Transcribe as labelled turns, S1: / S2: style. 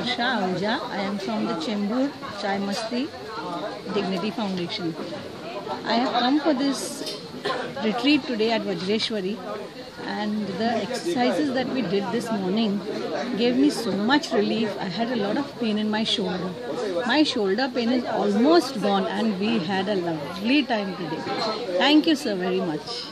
S1: Varsha Ahuja. I am from the Chembur Chai Masti Dignity Foundation. I have come for this retreat today at Vajreshwari and the exercises that we did this morning gave me so much relief. I had a lot of pain in my shoulder. My shoulder pain is almost gone and we had a lovely time today. Thank you sir very much.